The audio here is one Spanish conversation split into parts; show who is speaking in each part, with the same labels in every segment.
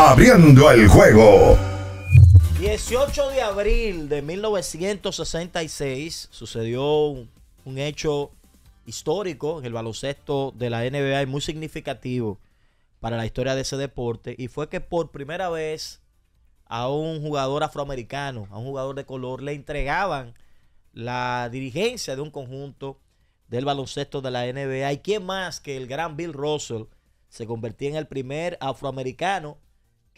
Speaker 1: Abriendo el juego.
Speaker 2: 18 de abril de 1966 sucedió un, hecho histórico en el baloncesto de la NBA y muy significativo para la historia de ese deporte y fue que por primera vez a un jugador afroamericano, a un jugador de color, le entregaban la dirigencia de un conjunto del baloncesto de la NBA. ¿Y quién más que el gran Bill Russell se convertía en el primer afroamericano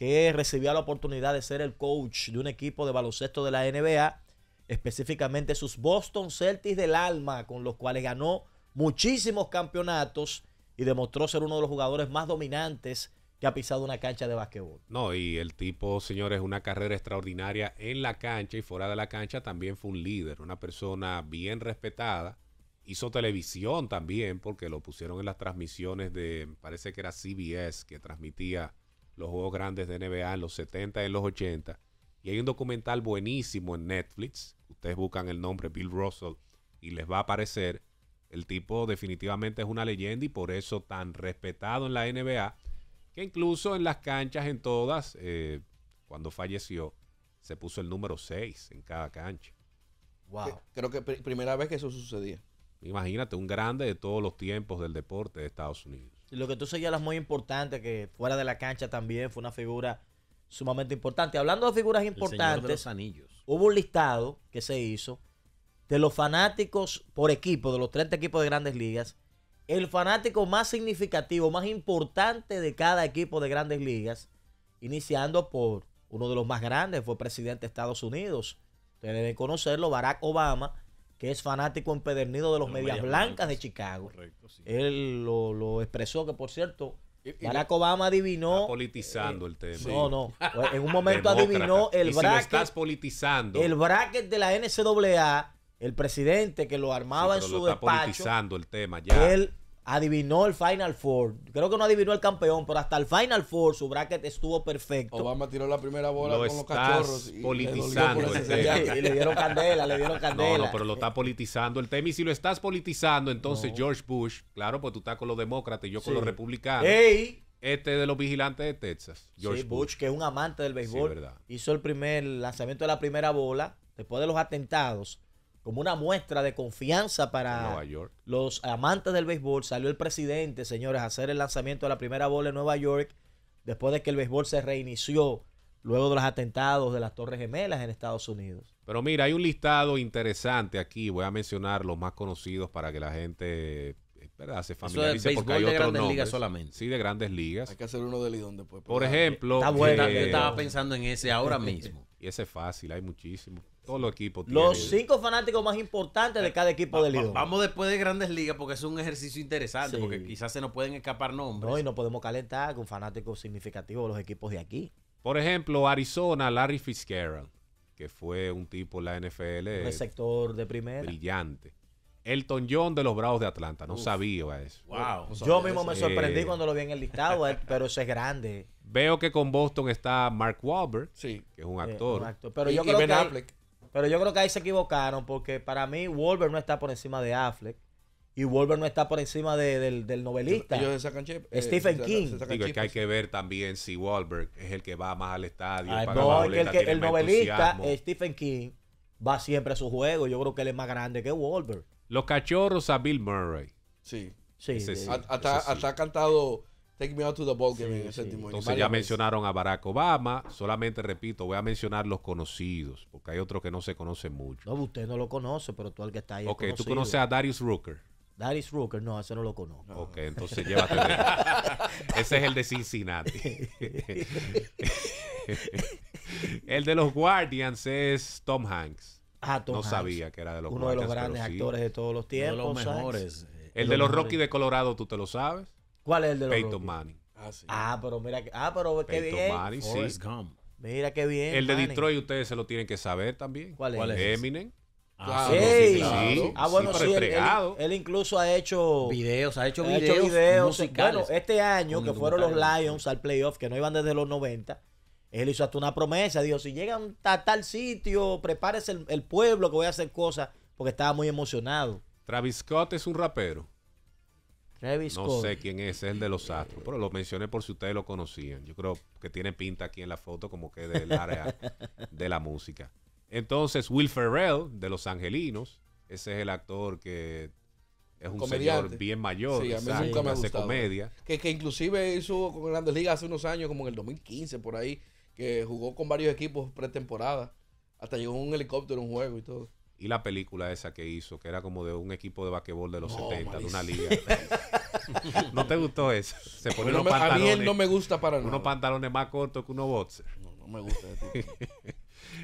Speaker 2: que recibió la oportunidad de ser el coach de un equipo de baloncesto de la NBA, específicamente sus Boston Celtics del alma, con los cuales ganó muchísimos campeonatos y demostró ser uno de los jugadores más dominantes que ha pisado una cancha de básquetbol.
Speaker 3: No, y el tipo, señores, una carrera extraordinaria en la cancha y fuera de la cancha también fue un líder, una persona bien respetada. Hizo televisión también porque lo pusieron en las transmisiones de, parece que era CBS, que transmitía los juegos grandes de NBA en los 70 y en los 80. Y hay un documental buenísimo en Netflix. Ustedes buscan el nombre Bill Russell y les va a aparecer. El tipo definitivamente es una leyenda y por eso tan respetado en la NBA que incluso en las canchas, en todas, eh, cuando falleció, se puso el número 6 en cada cancha.
Speaker 4: Wow. Creo que pr primera vez que eso sucedía.
Speaker 3: Imagínate, un grande de todos los tiempos del deporte de Estados Unidos.
Speaker 2: Y lo que tú señalas muy importante, que fuera de la cancha también fue una figura sumamente importante. Hablando de figuras importantes,
Speaker 5: de los anillos.
Speaker 2: hubo un listado que se hizo de los fanáticos por equipo, de los 30 equipos de grandes ligas, el fanático más significativo, más importante de cada equipo de grandes ligas, iniciando por uno de los más grandes, fue presidente de Estados Unidos. Ustedes deben conocerlo, Barack Obama, que es fanático empedernido de los, Medias Blancas, Blancas de Chicago.
Speaker 5: Correcto, sí.
Speaker 2: Él lo, lo, expresó que, por cierto, Barack Obama adivinó.
Speaker 3: Está politizando eh, el tema.
Speaker 2: No, no. En un momento adivinó el
Speaker 3: y
Speaker 2: bracket.
Speaker 3: Si estás politizando.
Speaker 2: El bracket de la NCAA, el presidente que lo armaba
Speaker 3: sí,
Speaker 2: en su
Speaker 3: lo está
Speaker 2: despacho.
Speaker 3: politizando el tema ya.
Speaker 2: Él adivinó el Final Four. Creo que no adivinó el campeón, pero hasta el Final Four su bracket estuvo perfecto.
Speaker 4: Obama tiró la primera bola
Speaker 3: Lo
Speaker 4: con los
Speaker 3: estás
Speaker 4: cachorros. Y
Speaker 3: politizando
Speaker 4: le
Speaker 3: el tema.
Speaker 2: y le dieron candela, le dieron candela.
Speaker 3: No, no, pero lo está politizando el tema. Y si lo estás politizando, entonces
Speaker 2: No.
Speaker 3: George Bush, claro, pues tú estás con los demócratas y yo con
Speaker 2: Sí.
Speaker 3: los republicanos.
Speaker 2: Ey,
Speaker 3: Este de los vigilantes de Texas, George
Speaker 2: sí, Bush, que es un amante del béisbol,
Speaker 3: verdad.
Speaker 2: hizo el primer lanzamiento de la primera bola después de los atentados como una muestra de confianza para
Speaker 3: Nueva York.
Speaker 2: los amantes del béisbol. Salió el presidente, señores, a hacer el lanzamiento de la primera bola en Nueva York después de que el béisbol se reinició luego de los atentados de las Torres Gemelas en Estados Unidos.
Speaker 3: Pero mira, hay un listado interesante aquí. Voy a mencionar los más conocidos para que la gente ¿verdad? se
Speaker 5: Eso es
Speaker 3: familiarice porque hay
Speaker 5: de
Speaker 3: otros
Speaker 5: grandes
Speaker 3: nombres.
Speaker 5: ligas solamente.
Speaker 3: Sí, de grandes ligas.
Speaker 4: Hay que hacer uno de Lidón después.
Speaker 3: Por ejemplo,
Speaker 2: Está bueno.
Speaker 3: eh,
Speaker 5: Yo estaba pensando en ese ahora mismo.
Speaker 3: y ese es fácil, hay muchísimos. Todos los equipos
Speaker 2: Los cinco fanáticos más importantes de cada equipo de
Speaker 5: Va-
Speaker 2: Lidón.
Speaker 5: Vamos después de grandes ligas porque es un ejercicio interesante
Speaker 2: Sí.
Speaker 5: porque quizás se nos pueden escapar nombres.
Speaker 2: No, y no podemos calentar con fanáticos significativos de los equipos de aquí.
Speaker 3: Por ejemplo, Arizona, Larry Fitzgerald, que fue un tipo en la NFL
Speaker 2: Un sector de primera.
Speaker 3: brillante. Elton John de los Bravos de Atlanta, no sabía eso.
Speaker 5: Wow.
Speaker 4: No sabía
Speaker 2: Yo mismo me sorprendí
Speaker 3: Eh.
Speaker 2: cuando lo vi en el listado, eh, pero eso es grande.
Speaker 3: Veo que con Boston está Mark Wahlberg,
Speaker 4: Sí.
Speaker 3: que es un
Speaker 2: eh,
Speaker 3: actor.
Speaker 2: un actor. Pero,
Speaker 4: Y-
Speaker 2: yo
Speaker 4: y
Speaker 2: creo
Speaker 4: Ben
Speaker 2: que
Speaker 4: Affleck.
Speaker 2: Pero yo creo que ahí se equivocaron porque para mí Wolver no está por encima de Affleck y Wolver no está por encima de- del, del novelista.
Speaker 4: Ellos se sacan chip, eh,
Speaker 2: Stephen
Speaker 4: se
Speaker 2: King.
Speaker 4: se sacan
Speaker 3: Digo, es que hay que ver también si Wahlberg es el que va más al estadio.
Speaker 5: Ay,
Speaker 3: paga
Speaker 2: no,
Speaker 3: más
Speaker 2: es que el, que el novelista,
Speaker 3: entusiasmo.
Speaker 2: eh, Stephen King, va siempre a su juego. Yo creo que él es más grande que Wolver.
Speaker 3: Los cachorros a Bill Murray.
Speaker 4: Sí.
Speaker 2: Sí.
Speaker 4: Ha-
Speaker 3: sí.
Speaker 4: hasta ha cantado Take Me Out to the Ball Game
Speaker 2: Sí,
Speaker 4: en el
Speaker 2: sí.
Speaker 4: séptimo
Speaker 3: Entonces ya
Speaker 4: veces.
Speaker 3: mencionaron a Barack Obama. Solamente repito, voy a mencionar los conocidos, porque hay otros que no se conocen mucho.
Speaker 2: No, usted no lo conoce, pero tú el que está ahí. es
Speaker 3: ok, tú
Speaker 2: conocido.
Speaker 3: conoces a Darius Rucker.
Speaker 2: Darius Rucker, no, ese no lo conozco.
Speaker 3: Ok, entonces llévate de- Ese es el de Cincinnati. el de los Guardians es Tom Hanks.
Speaker 2: Ah, Tom
Speaker 3: no
Speaker 2: Hanks,
Speaker 3: sabía que era de los
Speaker 2: Uno de los grandes
Speaker 3: sí.
Speaker 2: actores de todos los
Speaker 5: Uno de
Speaker 2: tiempos.
Speaker 5: los mejores. eh,
Speaker 3: El
Speaker 2: Los
Speaker 3: de los
Speaker 2: mejores.
Speaker 3: Rockies de Colorado, ¿tú te lo sabes?
Speaker 2: ¿Cuál es el de los
Speaker 3: Peyton? Manning.
Speaker 4: Ah, sí.
Speaker 2: Ah, pero mira que, ah, pero qué
Speaker 3: Peyton
Speaker 2: bien.
Speaker 3: Manning, sí.
Speaker 5: Forrest Gump.
Speaker 2: Mira qué bien.
Speaker 3: El de
Speaker 2: Manning.
Speaker 3: Detroit ustedes se lo tienen que saber también.
Speaker 2: ¿Cuál es?
Speaker 5: ¿Cuál es?
Speaker 3: Eminem.
Speaker 4: Claro,
Speaker 2: Ey,
Speaker 4: sí, claro.
Speaker 3: sí.
Speaker 2: Ah, bueno, sí, él, él-
Speaker 3: entregado.
Speaker 2: él incluso ha hecho
Speaker 5: Videos, ha hecho
Speaker 2: ha
Speaker 5: videos,
Speaker 2: hecho videos.
Speaker 5: musicales.
Speaker 2: Bueno, este año que fueron los. Lions al playoff, que no iban desde los 90, él hizo hasta una promesa. Dijo, si llegan a tal sitio, prepárese el, el pueblo que voy a hacer cosas, porque estaba muy emocionado.
Speaker 3: Travis Scott es un rapero. No sé quién es, es el de los Astros, pero lo mencioné por si ustedes lo conocían. Yo creo que tiene pinta aquí en la foto como que del área de la música. Entonces, Will Ferrell, de Los Angelinos, ese es el actor que es un
Speaker 4: Comediante.
Speaker 3: señor bien mayor,
Speaker 4: Sí, a mí
Speaker 3: exacto,
Speaker 4: nunca me ha
Speaker 3: hace
Speaker 4: gustado.
Speaker 3: comedia.
Speaker 4: Que, que inclusive hizo con Grandes Ligas hace unos años, como en el 2015, por ahí, que jugó con varios equipos pretemporada. Hasta llegó en un helicóptero, un juego y todo.
Speaker 3: Y la película esa que hizo, que era como de un equipo de basquetbol de los
Speaker 4: No,
Speaker 3: 70, de una liga. ¿No te gustó eso? Se pone
Speaker 4: No
Speaker 3: unos
Speaker 4: me- a mí él no me gusta para
Speaker 3: unos
Speaker 4: nada.
Speaker 3: pantalones más cortos que unos boxers.
Speaker 4: No, no me gusta.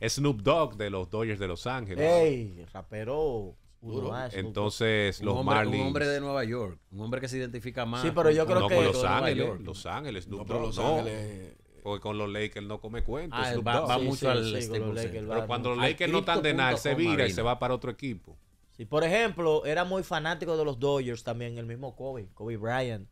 Speaker 3: Snoop Dogg de los Dodgers de Los Ángeles.
Speaker 2: Ey, rapero.
Speaker 4: Duro.
Speaker 2: más.
Speaker 3: Entonces,
Speaker 5: Un
Speaker 3: los
Speaker 5: hombre,
Speaker 3: Marlins.
Speaker 5: un hombre de Nueva York. Un hombre que se identifica más.
Speaker 2: Sí, pero yo
Speaker 5: con-
Speaker 2: creo
Speaker 3: no,
Speaker 2: que-
Speaker 3: Los Ángeles. Los Ángeles, Snoop
Speaker 4: No, pero
Speaker 3: Dogg.
Speaker 4: Los
Speaker 3: no,
Speaker 4: Ángeles.
Speaker 3: Porque con los Lakers no come cuento.
Speaker 5: Ah, va-
Speaker 3: Dogg.
Speaker 5: va
Speaker 2: Sí,
Speaker 5: mucho
Speaker 2: sí,
Speaker 5: al
Speaker 2: sí, con
Speaker 5: Staples
Speaker 2: los Lakers
Speaker 3: Pero cuando los Lakers no están de nada, se vira y se va para otro equipo.
Speaker 2: Sí, por ejemplo, era muy fanático de los Dodgers también, el mismo Kobe, Kobe Bryant.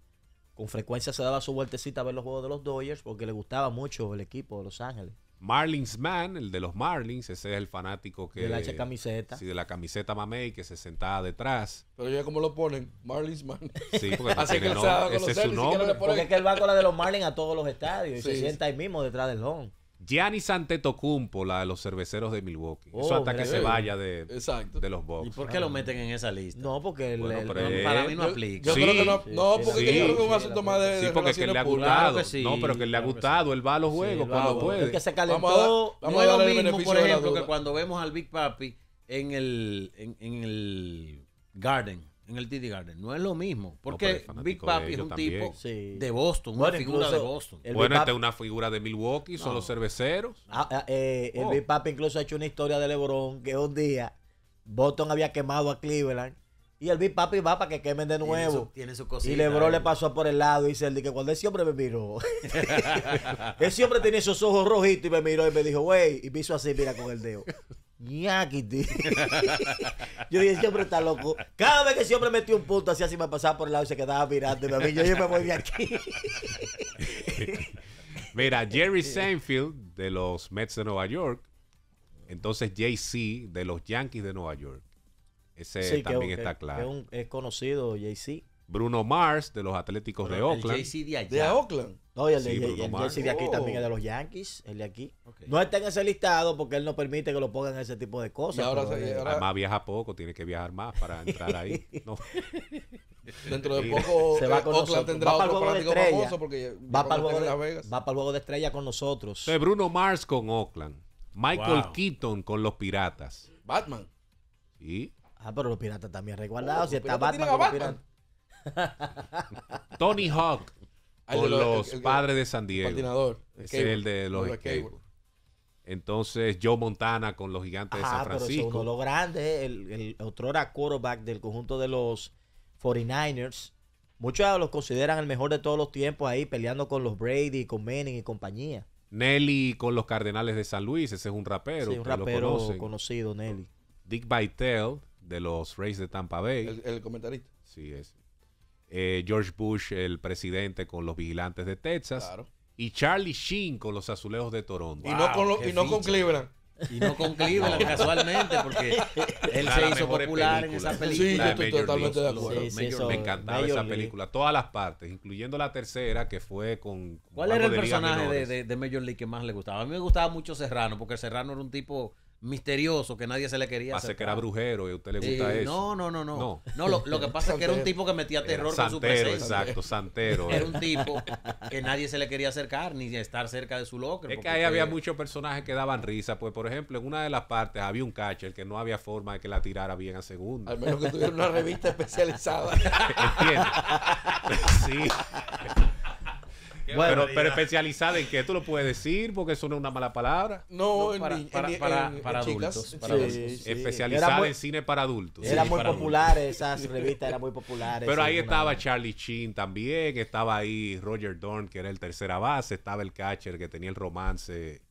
Speaker 2: Con frecuencia se daba su vueltecita a ver los juegos de los Dodgers porque le gustaba mucho el equipo de Los Ángeles.
Speaker 3: Marlins Man, el de los Marlins, ese es el fanático que.
Speaker 2: De la camiseta.
Speaker 3: Sí, de la camiseta mamey que se sentaba detrás.
Speaker 4: Pero ya como lo ponen, Marlins Man.
Speaker 3: Sí, porque no tiene nombre. Ese es su nombre.
Speaker 2: Porque es que él va con la de los Marlins a todos los estadios y se sienta ahí mismo detrás del home.
Speaker 3: Giannis Antetokounmpo, la de los cerveceros de Milwaukee.
Speaker 2: Oh,
Speaker 3: Eso hasta
Speaker 2: mira
Speaker 3: que se vaya de,
Speaker 4: Exacto.
Speaker 3: de los
Speaker 5: ¿Y
Speaker 3: Bucks.
Speaker 5: por qué lo meten en esa lista?
Speaker 2: No, porque el,
Speaker 3: Bueno,
Speaker 2: el-
Speaker 3: pero
Speaker 2: el-
Speaker 5: Para mí no aplica.
Speaker 4: Yo
Speaker 3: Sí.
Speaker 4: creo que no, no porque
Speaker 3: sí,
Speaker 4: yo creo que es un
Speaker 2: sí,
Speaker 4: asunto más de,
Speaker 3: Sí, porque que le ha gustado.
Speaker 5: Claro sí,
Speaker 3: no, pero que le ha gustado. Él va a los juegos
Speaker 2: Sí,
Speaker 3: cuando
Speaker 2: va,
Speaker 3: puede.
Speaker 2: el que se
Speaker 4: Vamos a dar-
Speaker 2: calentó.
Speaker 4: vamos
Speaker 5: no
Speaker 4: a
Speaker 5: es lo mismo, por ejemplo, que cuando vemos al Big Papi en el, en, en el Garden, en el TD Garden. No es lo mismo. Porque Big Papi es un
Speaker 3: también.
Speaker 5: tipo
Speaker 2: Sí.
Speaker 5: de Boston,
Speaker 2: Bueno,
Speaker 5: una figura de Boston.
Speaker 3: bueno, esta es una figura de Milwaukee, son
Speaker 5: No.
Speaker 3: los cerveceros.
Speaker 2: Ah, ah, eh, el
Speaker 3: Oh.
Speaker 2: Big Papi incluso ha hecho una historia de LeBron que un día Boston había quemado a Cleveland y el Big Papi va para que quemen de
Speaker 5: Tiene
Speaker 2: nuevo.
Speaker 5: su- Tiene su cosita.
Speaker 2: Y LeBron le pasó por el lado y dice él, que cuando ese hombre me miró, ese hombre tenía esos ojos rojitos y me miró y me dijo, güey, y me hizo así, mira con el dedo. Ñaquiti. yo dije, hombre está loco. Cada vez que ese hombre metió un punto así, así me pasaba por el lado y se quedaba mirando. a mí, yo, yo me voy de aquí.
Speaker 3: Mira, Jerry Seinfeld de los Mets de Nueva York. Entonces Jay-Z de los Yankees de Nueva York. Ese
Speaker 2: Sí,
Speaker 3: también
Speaker 2: que-
Speaker 3: está claro.
Speaker 2: Es, un- es conocido, Jay-Z.
Speaker 3: Bruno Mars de los Atléticos de
Speaker 5: Pero el
Speaker 3: Oakland.
Speaker 5: Jay-Z de allá.
Speaker 4: De Oakland.
Speaker 2: No, y el,
Speaker 3: Sí,
Speaker 2: de, y
Speaker 3: Bruno
Speaker 2: el de aquí
Speaker 4: Oh.
Speaker 2: también es de los Yankees, el de aquí. No está en ese listado porque él no permite que lo pongan en ese tipo de cosas.
Speaker 4: Y ahora
Speaker 2: pero
Speaker 4: se-
Speaker 2: él-
Speaker 4: ahora-
Speaker 3: Además viaja poco, tiene que viajar más para entrar ahí. No.
Speaker 4: Dentro de poco
Speaker 2: Se va
Speaker 4: eh,
Speaker 2: con
Speaker 4: Oakland tendrá
Speaker 2: Va para el
Speaker 4: otro
Speaker 2: juego de
Speaker 4: fanático
Speaker 2: estrella.
Speaker 4: famoso porque ya-
Speaker 2: va, para el juego de,
Speaker 4: Las Vegas.
Speaker 2: va para el juego de estrella con nosotros.
Speaker 3: Entonces, Bruno Mars con Oakland. Michael
Speaker 5: Wow.
Speaker 3: Keaton con los Piratas.
Speaker 4: Batman.
Speaker 3: Y
Speaker 2: Ah, pero los piratas también resguardados.
Speaker 4: Oh,
Speaker 2: si está Batman, los piratas.
Speaker 3: Tony Hawk con
Speaker 4: de
Speaker 3: los
Speaker 4: el- el-
Speaker 3: padres de San
Speaker 4: el
Speaker 3: Diego.
Speaker 4: Patinador.
Speaker 3: Es el de los. Entonces, Joe Montana con los gigantes de
Speaker 2: Ah,
Speaker 3: San
Speaker 2: pero
Speaker 3: Francisco.
Speaker 2: uno de los grandes. El, el otro era quarterback del conjunto de los 49ers. Muchos los consideran el mejor de todos los tiempos ahí, peleando con los Brady, con Manning y compañía.
Speaker 3: Nelly con los Cardenales de San Luis, ese es un rapero.
Speaker 2: Sí, un
Speaker 3: lo
Speaker 2: rapero conocido, Nelly.
Speaker 3: Dick Vitale de los Rays de Tampa Bay.
Speaker 4: El, el comentarista.
Speaker 3: Sí, es. Eh, George Bush, el presidente con los Vigilantes de Texas.
Speaker 4: Claro.
Speaker 3: Y Charlie Sheen con los Azulejos de Toronto.
Speaker 4: Y no con, lo- y no con. Cleveland.
Speaker 5: Y no con Cleveland casualmente, porque él se hizo popular en esa
Speaker 4: Sí,
Speaker 5: película.
Speaker 4: yo
Speaker 3: de
Speaker 4: estoy
Speaker 3: Major
Speaker 4: totalmente de acuerdo.
Speaker 2: Sí, sí,
Speaker 5: Major
Speaker 2: eso-
Speaker 3: Me encantaba
Speaker 2: Major
Speaker 3: esa
Speaker 2: League.
Speaker 3: película, todas las partes, incluyendo la tercera que fue con...
Speaker 5: ¿Cuál era el
Speaker 3: de
Speaker 5: personaje de, de, de Major League que más le gustaba? A mí me gustaba mucho Serrano, porque Serrano era un tipo misterioso que nadie se le quería
Speaker 3: Pasa que
Speaker 5: acercar.
Speaker 3: era brujero y a usted le
Speaker 5: Sí,
Speaker 3: gusta eso.
Speaker 5: no, no, no, no.
Speaker 3: No.
Speaker 5: No, lo, lo que pasa es que era un tipo que metía
Speaker 3: Era
Speaker 5: terror con su
Speaker 3: santero,
Speaker 5: presencia.
Speaker 3: exacto, santero.
Speaker 5: Era un tipo que nadie se le quería acercar ni estar cerca de su locker.
Speaker 3: Es que ahí
Speaker 5: usted-
Speaker 3: había muchos personajes que daban risa. Pues, por ejemplo, en una de las partes había un catcher que no había forma de que la tirara bien a segunda.
Speaker 4: Al menos que tuviera una revista especializada.
Speaker 3: ¿Entiendes? sí.
Speaker 2: Bueno,
Speaker 3: pero, pero especializada en qué tú lo puedes decir porque eso no es una mala palabra.
Speaker 4: No,
Speaker 5: No, para-
Speaker 4: ni- en
Speaker 5: para-
Speaker 4: ni-
Speaker 5: para-
Speaker 4: en- en
Speaker 5: para
Speaker 4: chicas.
Speaker 5: adultos,
Speaker 4: Sí.
Speaker 5: para adultos.
Speaker 2: Sí,
Speaker 3: especializada
Speaker 2: muy-
Speaker 3: en cine para adultos.
Speaker 2: Era
Speaker 5: Sí,
Speaker 2: muy popular, esas revistas eran muy populares.
Speaker 3: Pero ahí
Speaker 2: una-
Speaker 3: estaba Charlie Sheen también, estaba ahí Roger Dorn, que era el tercera base, estaba el catcher que tenía el romance,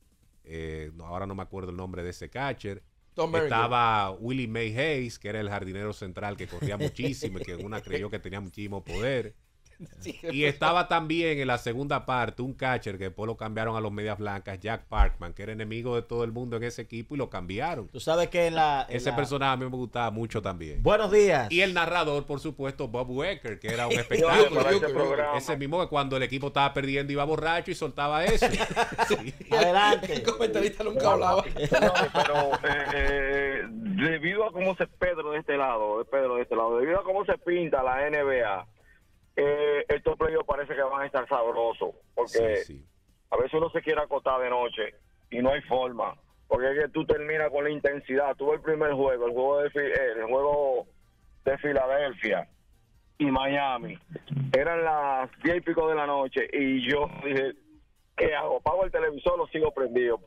Speaker 3: eh, no, ahora no me acuerdo el nombre de ese catcher.
Speaker 4: Tom.
Speaker 3: Estaba Willie May Hayes, que era el jardinero central que corría muchísimo y que en una creyó que tenía muchísimo poder.
Speaker 4: Sí,
Speaker 3: Y estaba también en la segunda parte un catcher que después lo cambiaron a los medias blancas, Jack Parkman, que era enemigo de todo el mundo en ese equipo y lo cambiaron.
Speaker 2: Tú sabes que en la. en
Speaker 3: Ese
Speaker 2: la-
Speaker 3: personaje a mí me gustaba mucho también.
Speaker 2: Buenos días.
Speaker 3: Y el narrador, por supuesto, Bob Wecker, que era un espectáculo.
Speaker 6: este.
Speaker 3: Ese mismo que cuando el equipo estaba perdiendo iba borracho y soltaba eso. Sí.
Speaker 2: Adelante.
Speaker 4: el comentarista nunca hablaba.
Speaker 6: No, pero eh, eh, debido a cómo se Pedro de este lado, Pedro de este lado, debido a cómo se pinta la NBA, eh, estos playoffs parece que van a estar sabrosos, porque
Speaker 3: Sí, sí.
Speaker 6: a veces uno se quiere acotar de noche y no hay forma, porque es que tú terminas con la intensidad. Tuve el primer juego, el juego de el juego de Filadelfia y Miami. Eran las diez y pico de la noche y yo dije, ¿qué hago? ¿Pago el televisor o sigo prendido?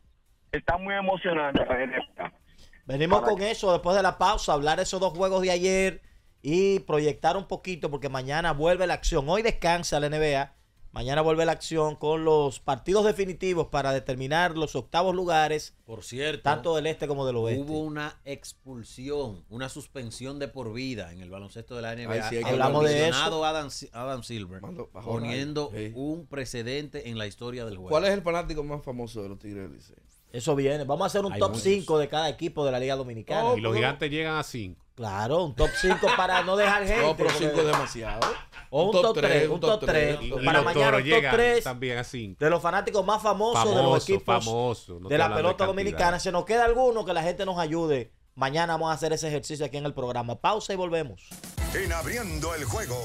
Speaker 6: Está muy emocionante la.
Speaker 2: Venimos
Speaker 6: Para
Speaker 2: con eso después de la pausa, hablar esos dos juegos de ayer y proyectar un poquito porque mañana vuelve la acción. Hoy descansa la NBA, mañana vuelve la acción con los partidos definitivos para determinar los octavos lugares,
Speaker 5: Por cierto,
Speaker 2: tanto del este como del oeste.
Speaker 5: hubo una expulsión, una suspensión de por vida en el baloncesto de la NBA.
Speaker 4: Ay, sí, hay
Speaker 2: Hablamos de eso.
Speaker 5: Adam, Si- Adam Silver,
Speaker 4: Mando
Speaker 5: poniendo.
Speaker 4: Sí.
Speaker 5: un precedente en la historia del juego.
Speaker 4: ¿Cuál es el fanático más famoso de los Tigres del Licey?
Speaker 2: Eso viene. Vamos a hacer un
Speaker 5: Hay
Speaker 2: top
Speaker 5: muchos.
Speaker 2: 5 de cada equipo de la Liga Dominicana.
Speaker 4: Oh,
Speaker 3: Y los gigantes llegan a 5.
Speaker 2: Claro, un top 5 para no dejar gente.
Speaker 4: No, pero
Speaker 2: porque-
Speaker 4: 5 es demasiado.
Speaker 2: O un top 3, un top 3.
Speaker 3: Y, y
Speaker 2: Para mañana un top
Speaker 3: llegan
Speaker 2: 3
Speaker 3: también a 5.
Speaker 2: de los fanáticos más famosos de los
Speaker 3: Famoso,
Speaker 2: equipos
Speaker 3: famoso. no
Speaker 2: de la pelota
Speaker 3: cantidad.
Speaker 2: dominicana. Se nos queda alguno que la gente nos ayude. Mañana vamos a hacer ese ejercicio aquí en el programa. Pausa y volvemos.
Speaker 1: En abriendo el juego.